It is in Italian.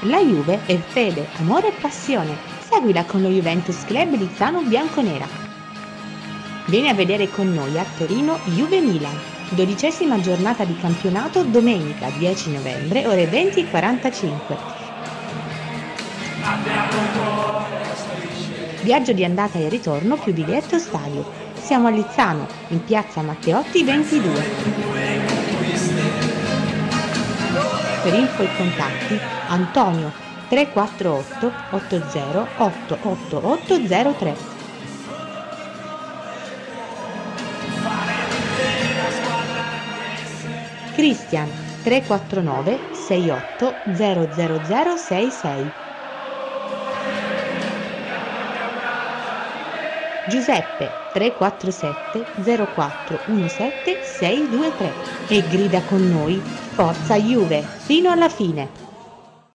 La Juve è fede, amore e passione. Seguila con lo Juventus Club Lizzano Bianconera. Vieni a vedere con noi a Torino Juve Milan. Dodicesima giornata di campionato domenica 10 novembre ore 20.45. Viaggio di andata e ritorno più biglietto stadio. Siamo a Lizzano, in piazza Matteotti 22. Per info e contatti Antonio 348 80 88803. Christian 349 68 00066 Giuseppe 347 04 17 623 e grida con noi Forza Juve fino alla fine!